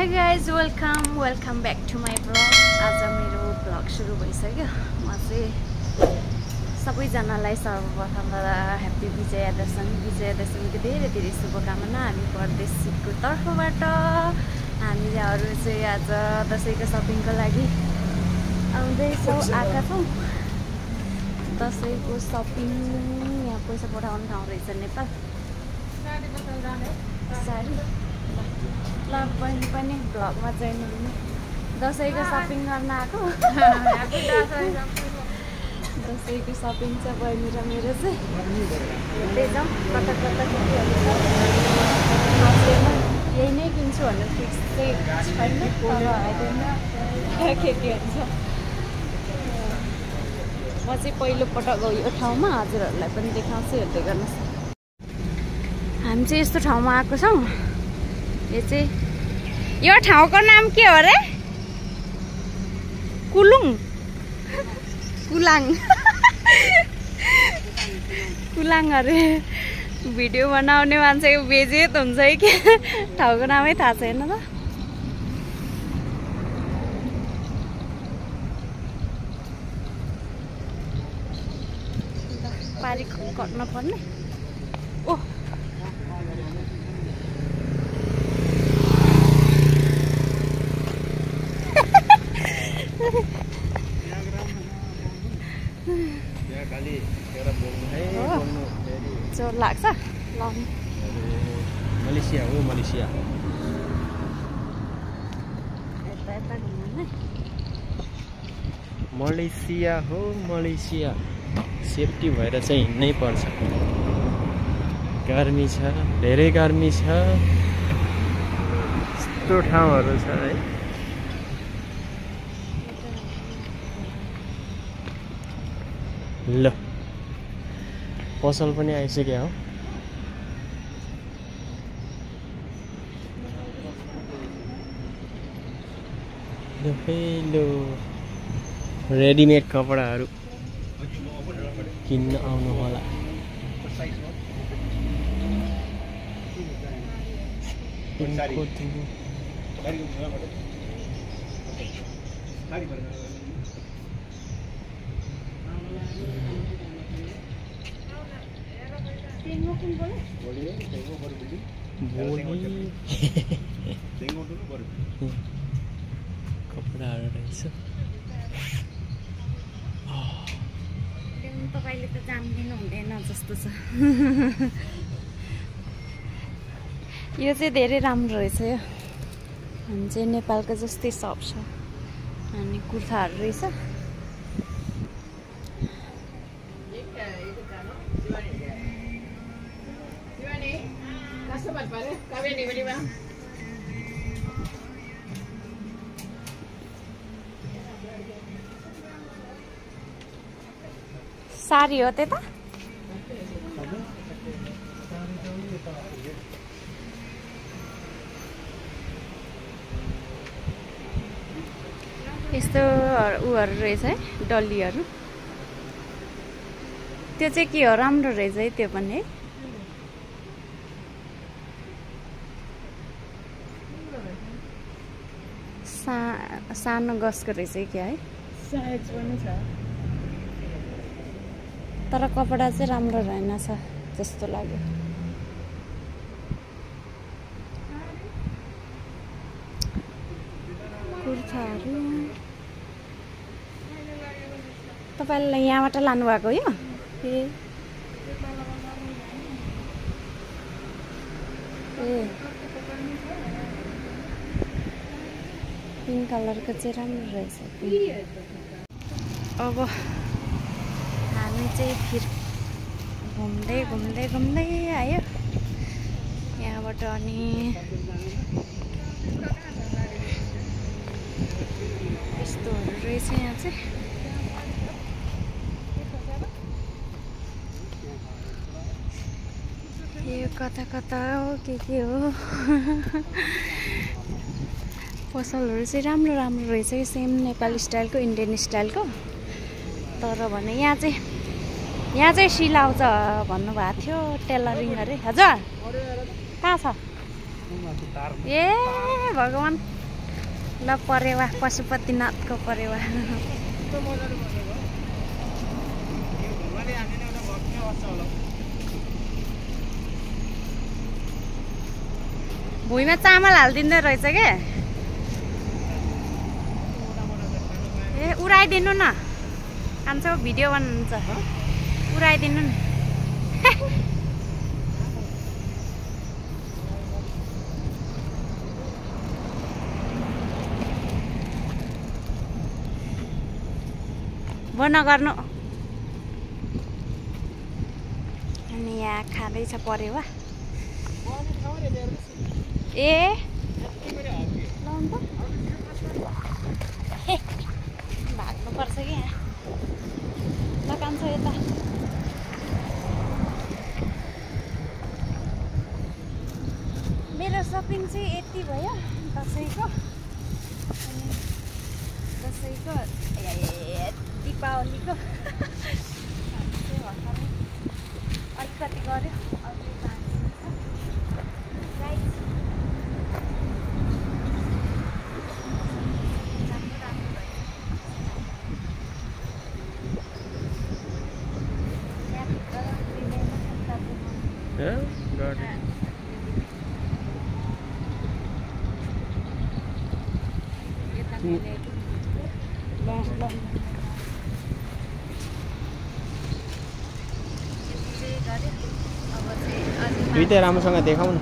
Hi guys welcome welcome back to my blog आज मेरो blog सुरु भइसक्यो म चाहिँ सबैजनालाई सर्वप्रथम त ह्याप्पी विजयादशमी विजयादशमीको धेरै धेरै शुभकामना हामी परदेशीको तर्फबाट। हामीहरू चाहिँ आज दसैँको सपिङको लागि आउँदैछौँ आएका छौँ दसैँको सपिङ यहाँ पैसा पठाउने ठाउँ रहेछ नेपाल साडी। ल बहिनी पनि भ्लगमा जोइन हुनु दसैँको सपिङ गर्न आएको। दसैँको सपिङ। छ बहिनी र मेरो चाहिँ। हेर्दै जाउँ कता कता यही नै किन्छु भन्ने फिक्स चाहिँ छैन तर अहिले के के हुन्छ म चाहिँ पहिलोपटक यो ठाउँमा हजुरहरूलाई पनि देखाउँछु हेर्दै गर्नुहोस्। हामी चाहिँ यस्तो ठाउँमा आएको छौँ। यो चाहिँ यो ठाउँको नाम के हो अरे कुलुङ कुलाङ कुलाङ अरे भिडियो बनाउने मान्छेको बेजेत हुन्छ है कि ठाउँको नामै थाहा छैन त पारी कट्न पर्ने ओ त्यहाँ खालि एउटा बोल्नु है हो। बोल्नु फेरि जोर लाग्छ ल मलेसिया हो मलेसिया यता यता घुम्नु मलेसिया हो मलेसिया। सेफ्टी भएर चाहिँ हिँड्नै पर्छ। गर्मी छ धेरै गर्मी छ। यस्तो ठाउँहरू छ है। ल पसल पनि आइसक्यो हो। ल रेडिमेड कपडाहरू। किन्न आउनु होला। कपडाहरू रहेछ। त जान्दिनु हुँदैन जस्तो छ यो चाहिँ धेरै राम्रो रहेछ यो। हामी चाहिँ नेपालको जस्तै सप छ। अनि कुर्ताहरू रहेछ। साडी हो त्यता? यस्तो उहरू रहेछ है डल्लीहरू। त्यो चाहिँ के हो राम्रो रहेछ है त्यो पनि? है सा सानो गसको रहेछ है क्या है? साइज पनि छ। तर कपडा चाहिँ राम्रो रहेनछ जस्तो लाग्यो। कुर्ताहरू। तपाईँलाई यहाँबाट लानुभएको यो? ए। पिङ्क कलरको चाहिँ राम्रो रहेछ अब चाहिँ फिर घुम्दै घुम्दै घुम्दै आयो। यहाँबाट अनि यस्तोहरू रहेछ यहाँ चाहिँ। यो कता कता हो के के हो? पसलहरू चाहिँ राम्रो राम्रो रहेछ सेम नेपाली स्टाइलको इन्डियन स्टाइलको? तर भने यहाँ चाहिँ यहाँ चाहिँ सिलाउँछ भन्नुभएको थियो टेलरिङ अरे। हजुर। कहाँ छ? ए भगवान्। ल परेवा पशुपतिनाथको परेवा। भुइँमा चामल हालिदिँदो रहेछ के? ए उडाइदिनु न। कान्छो भिडियो बनाउनुहुन्छ। उडाइदिनु न। नगर्नु अनि यहाँ खाँदैछ परेवा ए ल अन्त हे, भाग्नुपर्छ कि यहाँ ल कान्छ यता मेरो सपिङ चाहिँ यति भयो। दसैँको। अनि दसैँको दीपावलीको चाहिँ भर्खरै अलिकति गऱ्यो अझै बाँकी छ। Guys, राम्रो राम्रो रहेछ। त्यहाँभित्र लिँदैन दाजुमा। ए, गाडी यता मिलाइदिउँ। ल, ल, ल। यति चाहिँ गऱ्यो। अब चाहिँ अझै दुइटै राम्रोसँग देखाउन।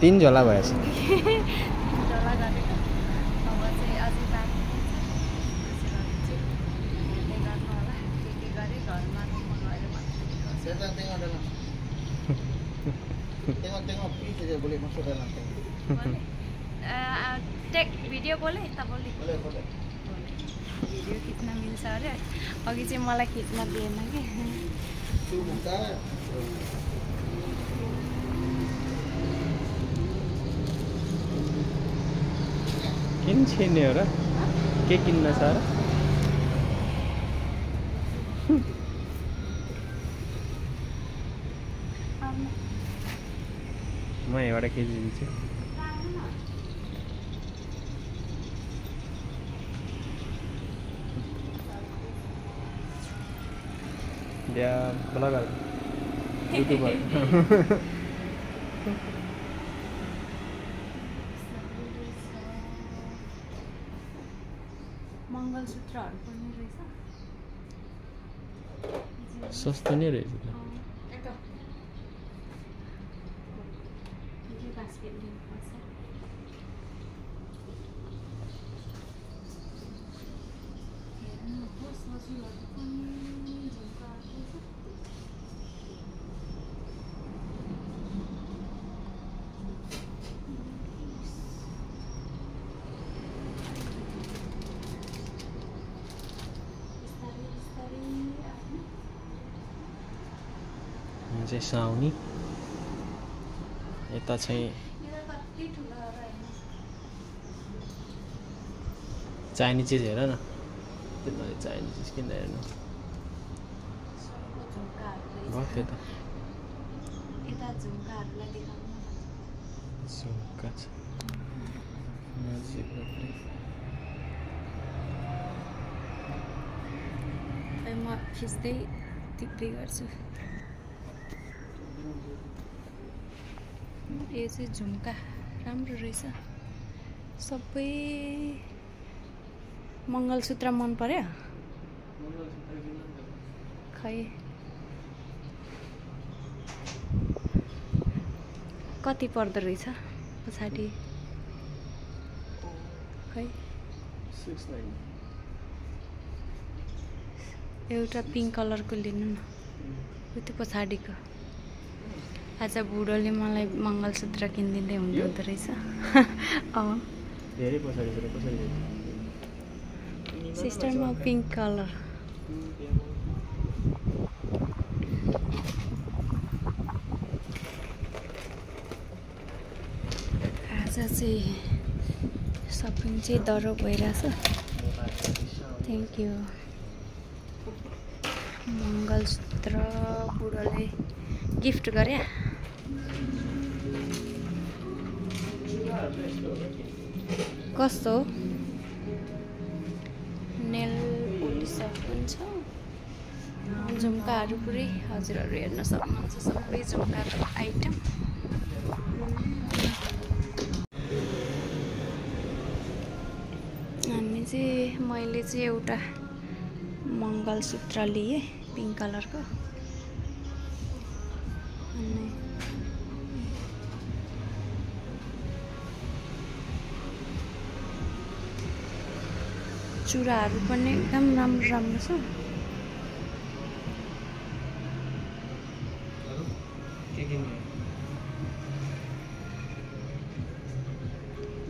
तिन झोला भएछ डल्ला गरेको। अब चाहिँ अझै बाँकी छ। त्यसो भने चाहिँ हेर्दै गर्नु होला। के के गऱ्यो घरमा रुममा गएर भन्छु। Tengok tengok pi saja boleh masuk dalam tengok. बोले अ, टेक भिडियो बोले यता बोले Boleh boleh. भिडियो खिच्न मिल्छ अरे अघि चाहिँ मलाई खिच्न दिएन कि. किन छिर्ने हो र के किन्न छ र म यहाँबाट खिचिदिन्छु बिहा ब्लगर युट्युबर मङ्गलसूत्रहरू पनि रहेछ सस्तो नै रहेछ त बास्केट लिनुपर्छ हेर्नु होस् हजुरहरू पनि झुम्काहरू रहेछ बिस्तारै बिस्तारै आफ्नो यहाँ चाहिँ साउनी। यता चाहिँ चाहिने चिज हेर न। तिमीहरूले चाहिने चिज किन हेर्नु। झुम्का म खिच्दै टिप्दै गर्छु। यो चाहिँ झुम्का राम्रो रहेछ सबै मङ्गलसूत्र मन पर्यो खै कति पर्दो रहेछ पछाडि खै एउटा पिङ्क कलरको लिनु न त्यो पछाडिको आज बुढोले मलाई मङ्गलसूत्र किनिदिँदै हुनुहुँदो रहेछ। सिस्टरमा पिङ्क कलर। आज चाहिँ सपिङ चाहिँ दह्रो भइरहेछ। थ्याङ्क यू मङ्गलसूत्र बुढोले गिफ्ट गरे। कस्तो? नेल पोलिसहरू पनि छ झुम्काहरू पुरै हजुरहरू हेर्न सक्नुहुन्छ सबै झुम्काको आइटम। हामी चाहिँ मैले चाहिँ एउटा मङ्गलसूत्र लिएँ पिङ्क कलरको। अनि चुराहरू पनि एकदम राम्रो राम्रो छ।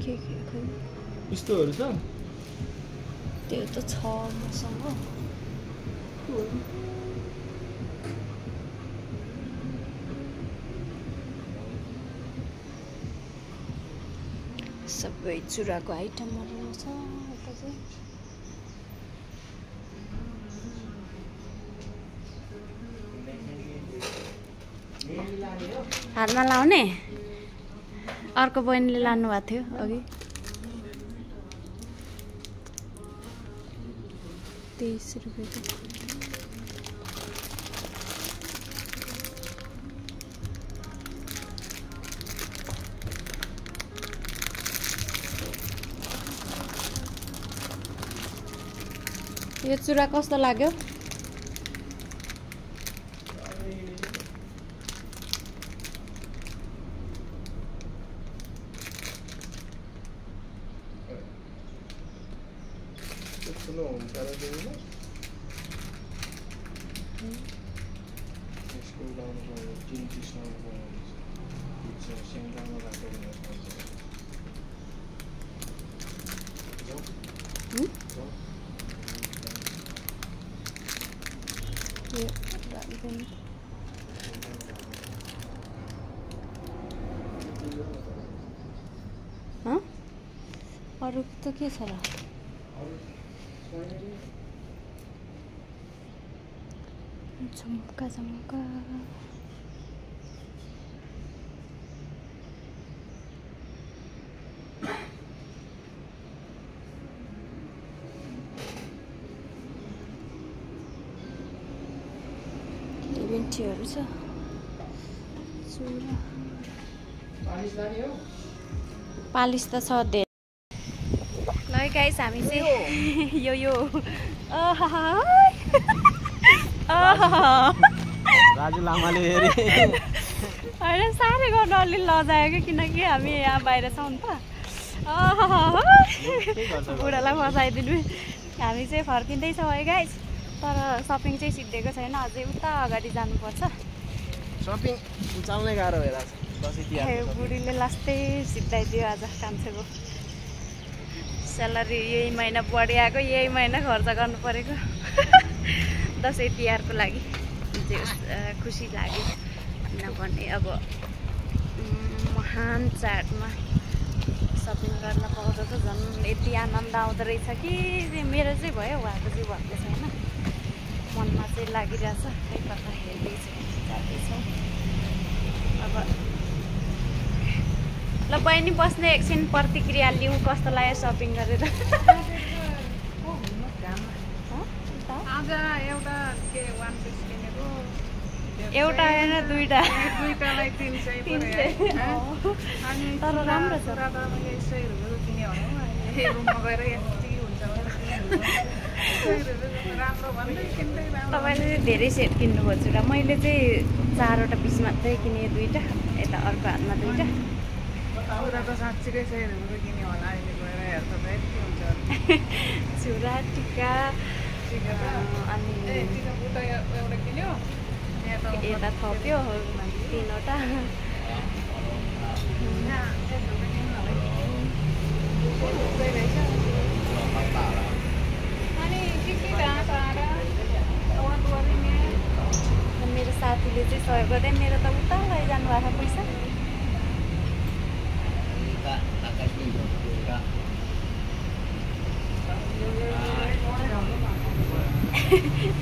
के के खै? यस्तोहरू छ? त्यो त छ मसँग। सबै चुराको आइटमहरू छ यता चाहिँ हातमा लाउने? अर्को बहिनीले लानुभएको थियो अघि। तेइस रुपियाँको यो चुरा कस्तो लाग्यो? ठुलो हुन्छ र तिमीले यसको लाउनु पऱ्यो तिन पिस लाउनु पऱ्यो सेन्टरमा राखेर हुँ? यो राख्दैन। हँ? अरू त के छ र झुम्का झुम्का इभेन्टीहरू छ पालिस त छ धेरै गाइस हामी चाहिँ यो यो। राजु लामाले हेरे। होइन साह्रै गर्नु अलि लजायो कि किनकि हामी यहाँ बाहिर छौँ नि त। बुढालाई फसाइदिनु हामी चाहिँ फर्किँदैछौँ है गाइस तर सपिङ चाहिँ सिद्धिएको छैन। अझै उता अगाडि जानुपर्छ। सपिङ चल्नै गाह्रो तिहार बुढीले लास्टै सिद्धाइदियो आज कान्छेको। स्यालेरी यही महिना बढी आएको यही महिना खर्च गर्नु परेको। दसैँ तिहारको लागि खुसी लाग्यो। किनभने अब महान चाडमा सपिङ गर्न पाउँदा त झन् यति आनन्द आउँदो रहेछ कि मेरो चाहिँ भयो उहाँको चाहिँ भएको छैन। मनमा चाहिँ लागिरहेछ खै कता हेर्दैछु जाँदैछौँ अब ल बहिनी बस्ने एकछिन प्रतिक्रिया लिउँ कस्तो लाग्यो सपिङ गरेर हँ? उता? आज एउटा के वान पिस किनेको? एउटा होइन दुइटा। तिन सय। अनि तर राम्रो छ। मैले सय रुपियाँको किने भनौँ अहिले रुममा गएर यति हुन्छ भनेर सय रुपियाँको राम्रो भन्दै किन्दै राम्रो। तपाईँले चाहिँ धेरै सेट किन्नुभयो चुरा मैले चाहिँ चारवटा पिस मात्रै किनेँ दुइटा। यता अर्को हातमा दुइटा। त साँच्चीकै सय किने होला। अहिले गएर हेर्दा त यति हुन्छ। भने। चुरा टिका। अनि यता थप्यो तिनवटा मेरो साथीले चाहिँ सहयोग गर्दै मेरो त उता लैजानु भएको पैसा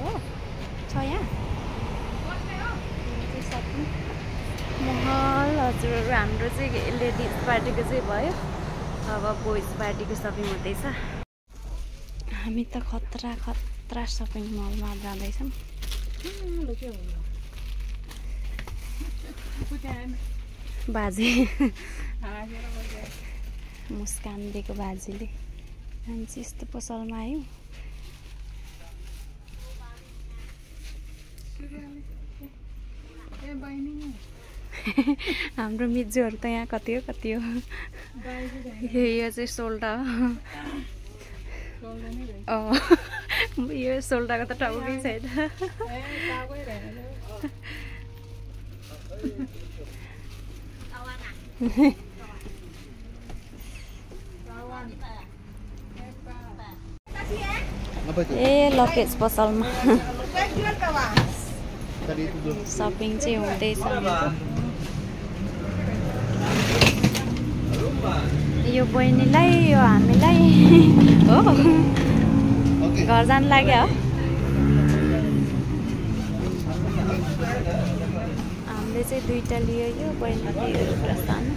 हो छ यहाँ महल हजुरहरू हाम्रो चाहिँ लेडिज पार्टीको चाहिँ भयो। अब बोइज पार्टीको सपिङ हुँदैछ। हामी त खतरा खतरा सपिङ मलमा जाँदैछौँ। बाजे। मुस्कान दिएको बाजेले। मान्छे यस्तो पसलमा आयो हाम्रो मिजुहरू त यहाँ कति हो कति हो? यो यो चाहिँ सोल्टा हो। यो सोल्टाको त टाउकै छैन। ए लकेज पसलमा. सपिङ चाहिँ हुँदैछ। यो बहिनीलाई यो हामीलाई हो. घर जानु लाग्यो हो हामीले चाहिँ दुइटा लियो यो बहिनीले सानो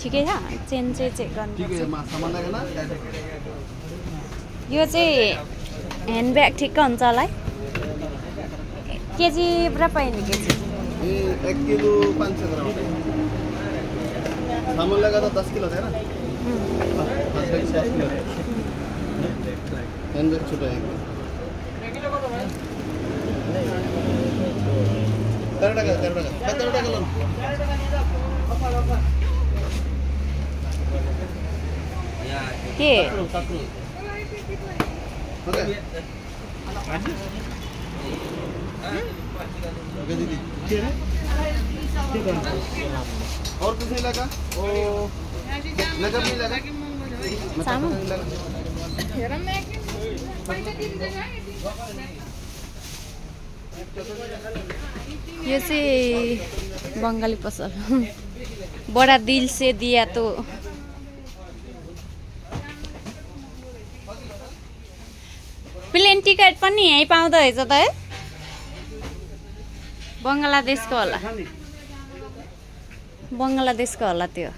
ठिकै छ चेन चाहिँ चेक Tiga यो चाहिँ ह्यान्डब्याग ठिक्क हुन्छ होला है? केजी पुरा पाइने केजी? के ओके ओके दीदी और कुछ नहीं लगा ओ नगर नहीं लगा मैं सामान? नहीं लगा हेरौँ न एकदिन पैसा दिँदैन यो चाहिँ बङ्गाली पसल बडा दिल से दिया तो टिकट पनि यहीँ पाउँदो रहेछ त है। बङ्गलादेशको होला। बङ्गलादेशको होला त्यो।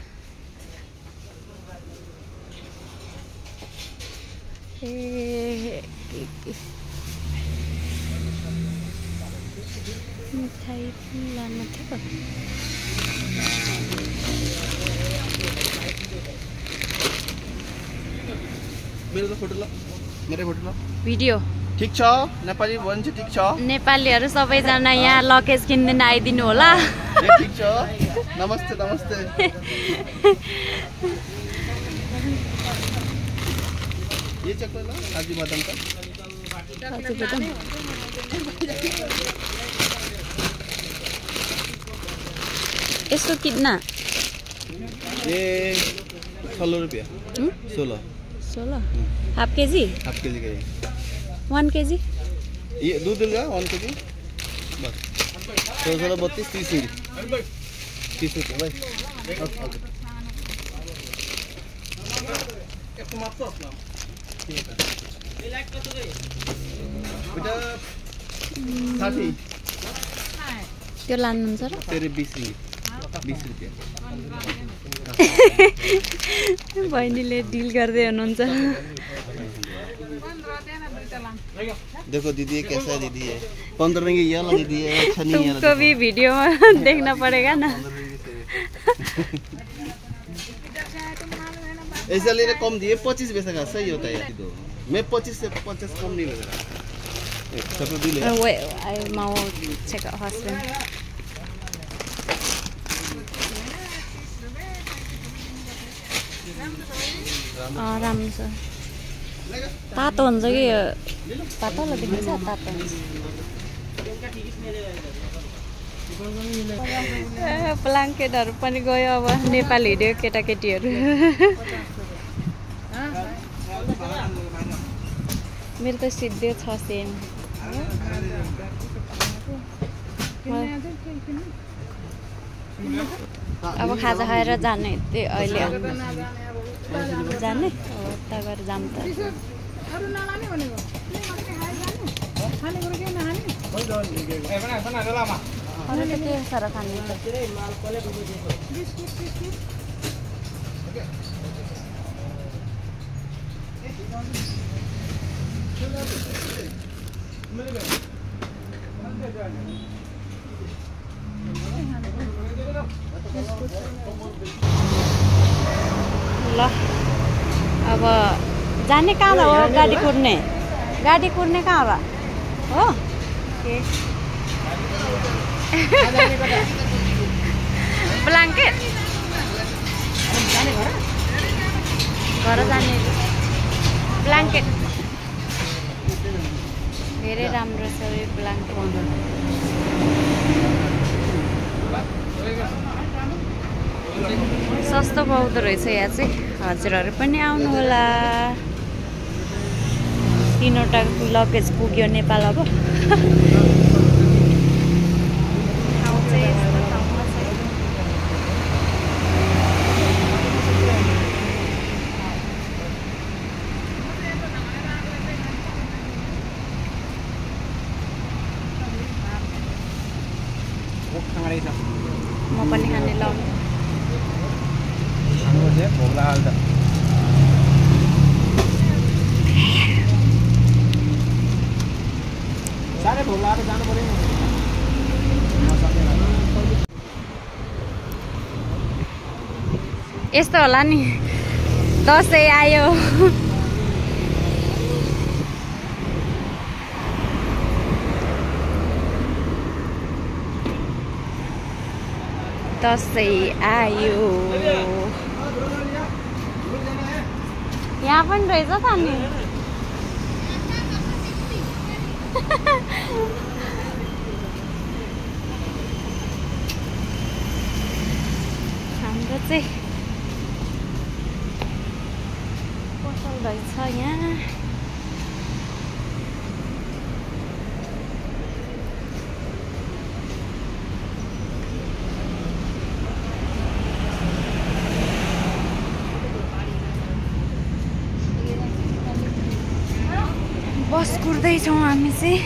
ए मिठाई थियो। फोटो ल। भिडियो। ठिक छ? नेपाली भन्छ ठिक छ? नेपालीहरू सबैजना यहाँ लगेज किनिदिन आइदिनु होला। ठिक छ। नमस्ते नमस्ते। ये चक्कर ल काजु बादाम का हजुर बेटा। यसको किन्न ये सोलह रुपया। हुँ? सोलह हाफ केजी हाफ के जी का ये वान केजी ये दूध देगा वन के जी बस। सोलह सोलह बत्तीस तीस रुपये तीस रुपये भाई। Okay, okay. बेटा साठी त्यो लानुहुन्छ र बीस रुपया बहिनीले डिल गर्दै हुनुहुन्छ देखो दीदी कैसा दीदी है पंद्रह रिंगे ये वाला दीदी है अच्छा नहीं है तुमको भी वीडियो में देखना पड़ेगा ना। ऐसा लेने कम दिए पच्चीस पैसा का सही होता है तो मैं पच्चीस से पचास कम नहीं लग रहा। सब बिल है Uh, wait, I mau check राम्रो छ तातो हुन्छ कि यो पातलो देखिन्छ तातो हुन्छ ब्ल्याङ्केटहरू पनि गयो अब नेपाल हिँड्यो केटाकेटीहरू मेरो त सिधै छ सेम अब खाजा खाएर जाने त्यही अहिले जाने? उता गएर जाऊँ त। अरू के साह्रो खाने त? ल अब जाने कहाँ हो गाडी कुर्ने। गाडी कुर्ने कहाँ होला हो? के? ब्ल्याङ्केट घर जाने। ब्ल्याङ्केट धेरै राम्रो छ यो ब्ल्याङ्केट सस्तो पाउँदो रहेछ यहाँ चाहिँ। हजुरहरू पनि आउनु होला तिनवटा लगेज पुग्यो नेपाल अब ठाउँ चाहिँ यस्तो ठाउँमा छ। म पनि खाने लाउनु साह्रै भोक लागेर जानु पऱ्यो नि यस्तो होला नि दसैँ आयो दसैँ आयो यहाँ पनि रहेछ त नि हाम्रो चाहिँ पसल रहेछ यहाँ। कुर्दैछौँ हामी चाहिँ।